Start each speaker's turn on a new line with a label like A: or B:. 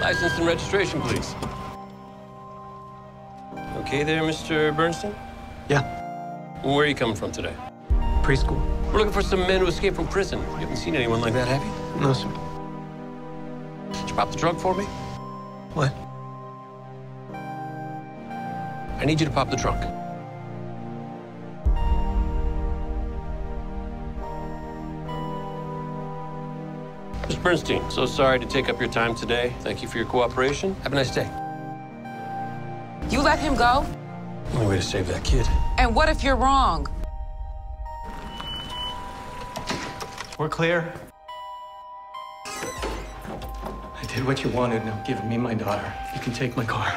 A: License and registration, please. Okay there, Mr. Bernstein?
B: Yeah,
A: Where are you coming from today?
B: preschool.
A: We're looking for some men who escaped from prison. You haven't seen anyone like that, have you?
B: No, sir.
A: Did you pop the trunk for me?
B: What?
A: I need you to pop the trunk. Mr. Bernstein, so sorry to take up your time today. Thank you for your cooperation. Have a nice day.
C: You let him go?
A: Only way to save that kid.
C: And what if you're wrong?
B: We're clear. I did what you wanted. Now give me my daughter. You can take my car.